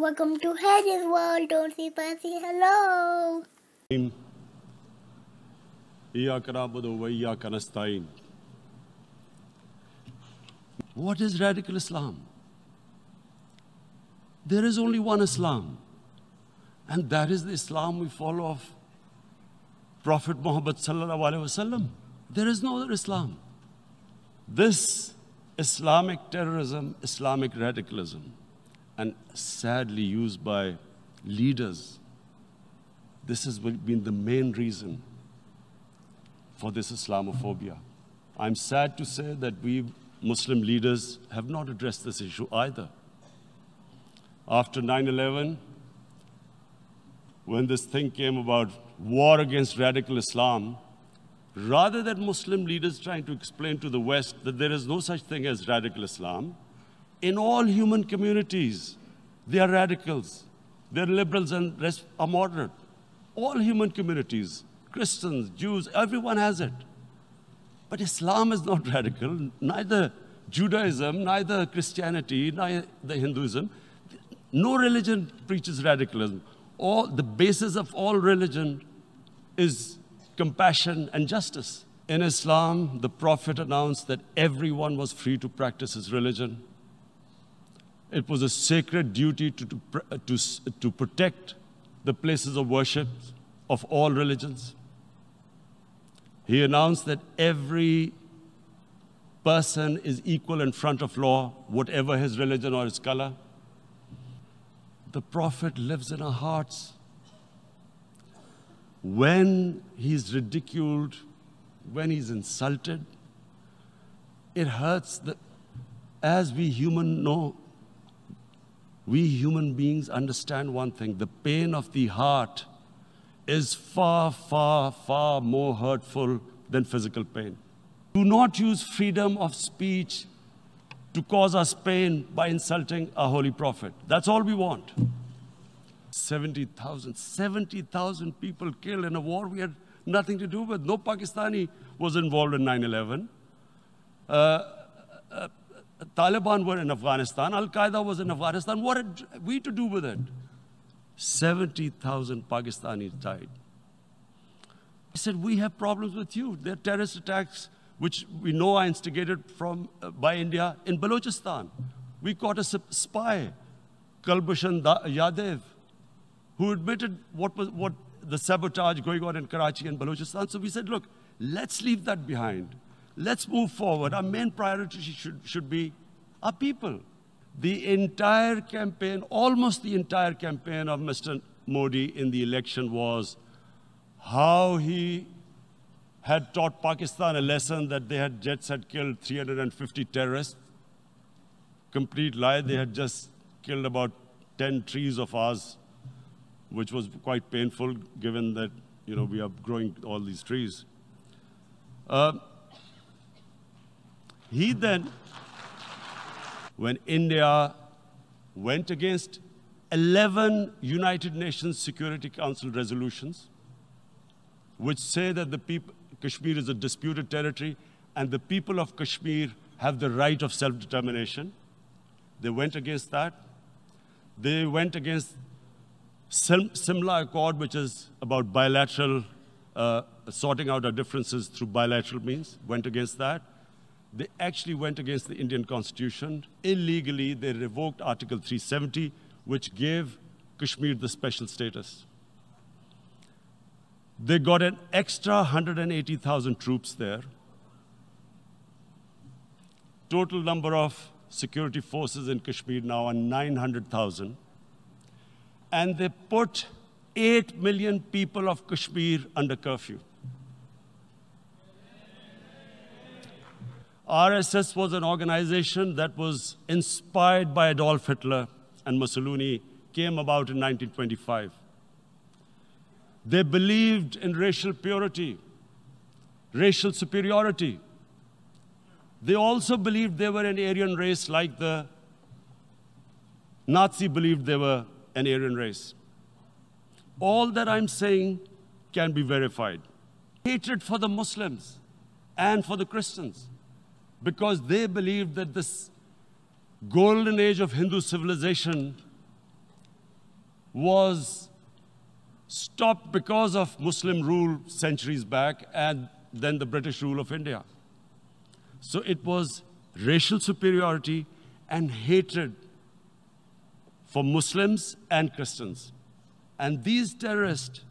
Welcome to Haider's World, don't see fancy, hello! What is radical Islam? There is only one Islam. And that is the Islam we follow of Prophet Muhammad sallallahu alaihi wasallam. There is no other Islam. This Islamic terrorism, Islamic radicalism, and sadly used by leaders, this has been the main reason for this Islamophobia. I'm sad to say that we Muslim leaders have not addressed this issue either. After 9 11, when this thing came about war against radical Islam, rather than Muslim leaders trying to explain to the West that there is no such thing as radical Islam, in all human communities, they are radicals. They're liberals and rest are moderate. All human communities, Christians, Jews, everyone has it. But Islam is not radical, neither Judaism, neither Christianity, neither Hinduism. No religion preaches radicalism. All, the basis of all religion is compassion and justice. In Islam, the Prophet announced that everyone was free to practice his religion. It was a sacred duty to, to, uh, to, to protect the places of worship of all religions. He announced that every person is equal in front of law, whatever his religion or his color. The Prophet lives in our hearts. When he's ridiculed, when he's insulted, it hurts. The, as we human know, we human beings understand one thing the pain of the heart is far, far, far more hurtful than physical pain. Do not use freedom of speech to cause us pain by insulting a holy prophet. That's all we want. 70,000, 70,000 people killed in a war we had nothing to do with. No Pakistani was involved in 9 11. Uh, Taliban were in Afghanistan, Al Qaeda was in Afghanistan. What had we to do with it? 70,000 Pakistanis died. He said, We have problems with you. There are terrorist attacks, which we know are instigated from, uh, by India in Balochistan. We caught a spy, Kulbhushan Yadav, who admitted what was what the sabotage going on in Karachi and Balochistan. So we said, look, let's leave that behind. Let's move forward. Our main priority should, should be our people. The entire campaign, almost the entire campaign of Mr. Modi in the election was how he had taught Pakistan a lesson that they had jets had killed 350 terrorists. Complete lie. They had just killed about 10 trees of ours, which was quite painful given that you know we are growing all these trees. Uh, he then, when India went against 11 United Nations Security Council resolutions, which say that the people, Kashmir is a disputed territory and the people of Kashmir have the right of self-determination. They went against that. They went against Simla Accord, which is about bilateral, uh, sorting out our differences through bilateral means, went against that. They actually went against the Indian constitution. Illegally, they revoked Article 370, which gave Kashmir the special status. They got an extra 180,000 troops there. Total number of security forces in Kashmir now are 900,000. And they put 8 million people of Kashmir under curfew. RSS was an organization that was inspired by Adolf Hitler and Mussolini, came about in 1925. They believed in racial purity, racial superiority. They also believed they were an Aryan race like the Nazi believed they were an Aryan race. All that I'm saying can be verified. Hatred for the Muslims and for the Christians because they believed that this golden age of Hindu civilization was stopped because of Muslim rule centuries back and then the British rule of India. So it was racial superiority and hatred for Muslims and Christians. And these terrorists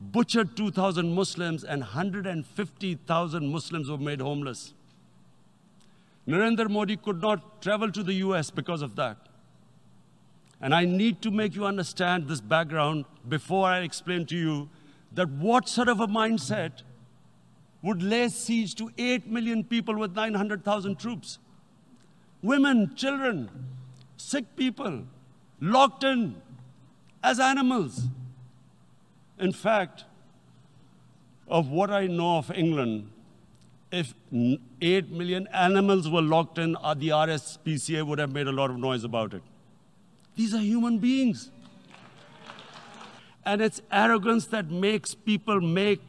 butchered 2,000 Muslims and 150,000 Muslims were made homeless. Narendra Modi could not travel to the US because of that. And I need to make you understand this background before I explain to you that what sort of a mindset would lay siege to 8 million people with 900,000 troops. Women, children, sick people, locked in as animals. In fact, of what I know of England, if 8 million animals were locked in, uh, the RSPCA would have made a lot of noise about it. These are human beings. And it's arrogance that makes people make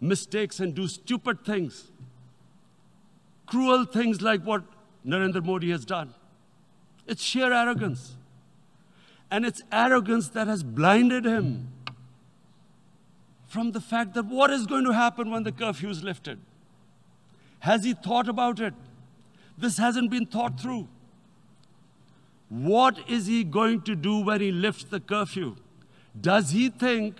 mistakes and do stupid things. Cruel things like what Narendra Modi has done. It's sheer arrogance. And it's arrogance that has blinded him from the fact that what is going to happen when the curfew is lifted? Has he thought about it? This hasn't been thought through. What is he going to do when he lifts the curfew? Does he think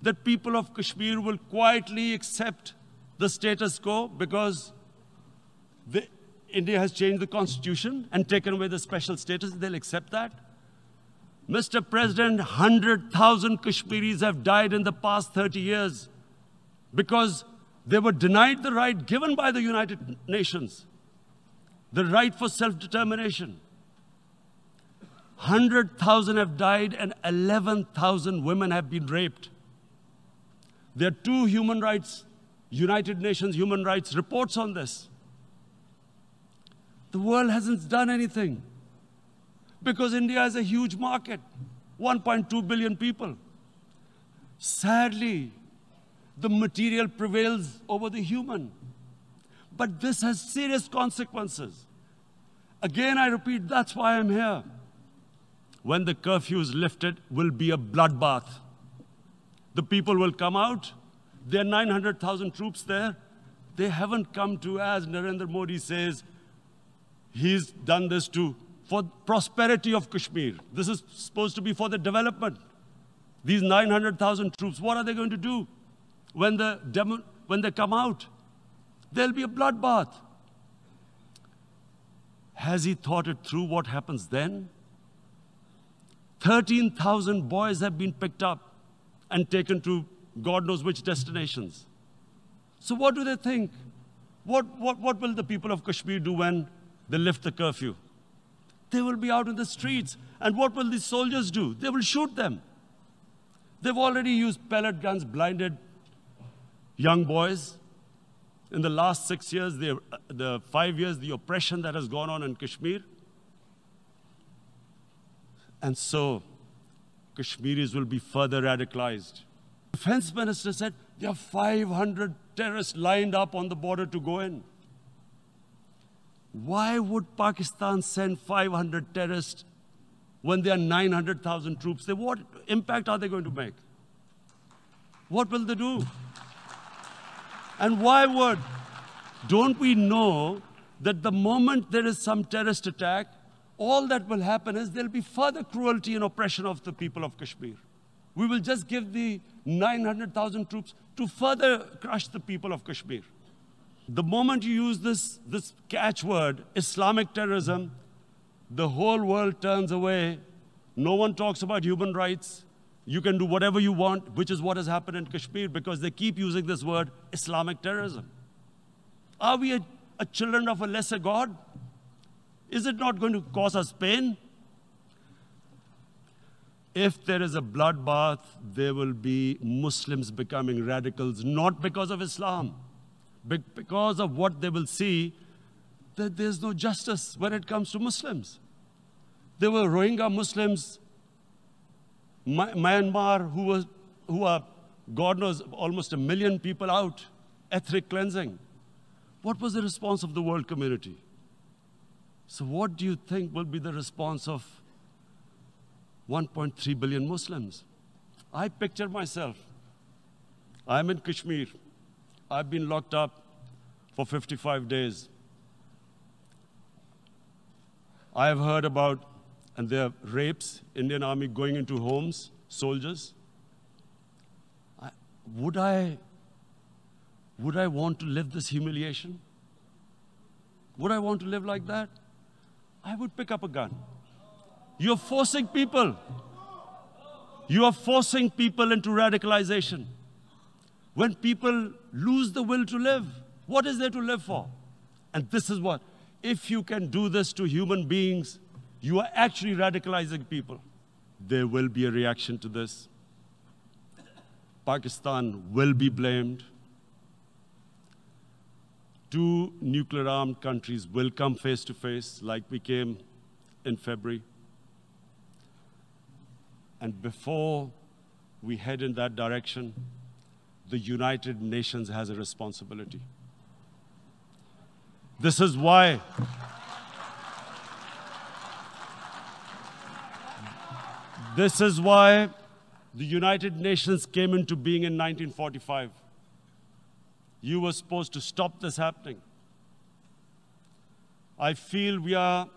that people of Kashmir will quietly accept the status quo because the, India has changed the constitution and taken away the special status? They'll accept that? Mr. President, 100,000 Kashmiris have died in the past 30 years because they were denied the right given by the United Nations, the right for self-determination. 100,000 have died and 11,000 women have been raped. There are two human rights, United Nations human rights reports on this. The world hasn't done anything because India is a huge market, 1.2 billion people. Sadly, the material prevails over the human. But this has serious consequences. Again, I repeat, that's why I'm here. When the curfew is lifted, will be a bloodbath. The people will come out. There are 900,000 troops there. They haven't come to, as Narendra Modi says, he's done this to for prosperity of Kashmir. This is supposed to be for the development. These 900,000 troops, what are they going to do when, the when they come out? There'll be a bloodbath. Has he thought it through what happens then? 13,000 boys have been picked up and taken to God knows which destinations. So what do they think? What, what, what will the people of Kashmir do when they lift the curfew? They will be out in the streets. And what will these soldiers do? They will shoot them. They've already used pellet guns, blinded young boys. In the last six years, the, the five years, the oppression that has gone on in Kashmir. And so, Kashmiris will be further radicalized. The defense minister said there are 500 terrorists lined up on the border to go in. Why would Pakistan send 500 terrorists when there are 900,000 troops? What impact are they going to make? What will they do? And why would? Don't we know that the moment there is some terrorist attack, all that will happen is there'll be further cruelty and oppression of the people of Kashmir. We will just give the 900,000 troops to further crush the people of Kashmir. The moment you use this, this catchword, Islamic terrorism, the whole world turns away. No one talks about human rights. You can do whatever you want, which is what has happened in Kashmir because they keep using this word, Islamic terrorism. Are we a, a children of a lesser God? Is it not going to cause us pain? If there is a bloodbath, there will be Muslims becoming radicals, not because of Islam but because of what they will see, that there's no justice when it comes to Muslims. There were Rohingya Muslims, Myanmar, who, was, who are, God knows, almost a million people out, ethnic cleansing. What was the response of the world community? So, what do you think will be the response of 1.3 billion Muslims. I picture myself. I'm in Kashmir. I've been locked up for 55 days. I have heard about, and there are rapes, Indian Army going into homes, soldiers. I, would I, would I want to live this humiliation? Would I want to live like that? I would pick up a gun. You're forcing people. You are forcing people into radicalization. When people lose the will to live, what is there to live for? And this is what, if you can do this to human beings, you are actually radicalizing people. There will be a reaction to this. Pakistan will be blamed. Two nuclear armed countries will come face to face, like we came in February. And before we head in that direction, the United Nations has a responsibility. This is why this is why the United Nations came into being in 1945. You were supposed to stop this happening. I feel we are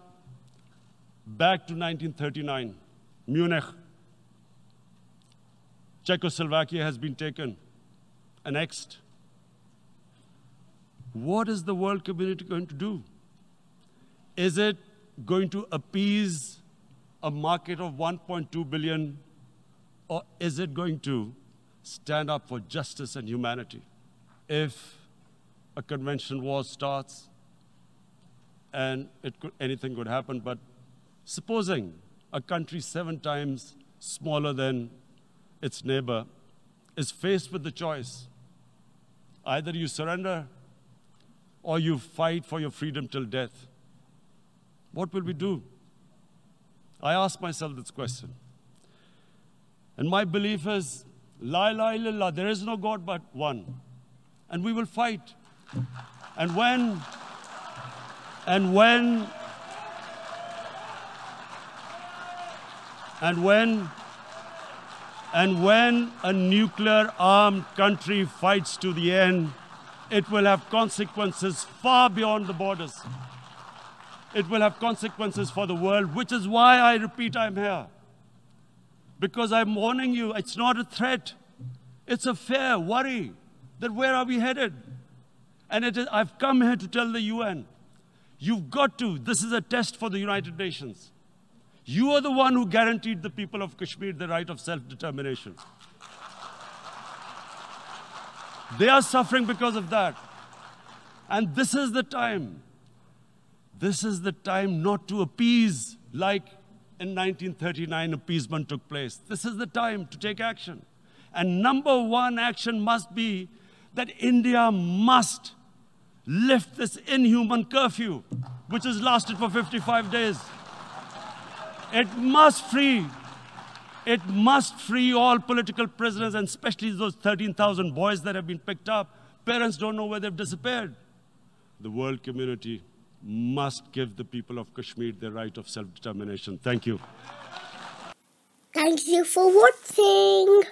back to 1939, Munich. Czechoslovakia has been taken, annexed. What is the world community going to do? Is it going to appease a market of 1.2 billion, or is it going to stand up for justice and humanity? If a convention war starts, and could, anything could happen, but supposing a country seven times smaller than its neighbor, is faced with the choice either you surrender or you fight for your freedom till death. What will we do? I ask myself this question. And my belief is, La ilaha there is no God but one. And we will fight. And when, and when, and when and when a nuclear armed country fights to the end, it will have consequences far beyond the borders. It will have consequences for the world, which is why I repeat I'm here. Because I'm warning you, it's not a threat. It's a fair worry that where are we headed? And I've come here to tell the UN, you've got to, this is a test for the United Nations. You are the one who guaranteed the people of Kashmir the right of self-determination. They are suffering because of that. And this is the time. This is the time not to appease like in 1939 appeasement took place. This is the time to take action. And number one action must be that India must lift this inhuman curfew, which has lasted for 55 days. It must free. It must free all political prisoners, and especially those 13,000 boys that have been picked up. Parents don't know where they've disappeared. The world community must give the people of Kashmir the right of self-determination. Thank you. Thank you for watching.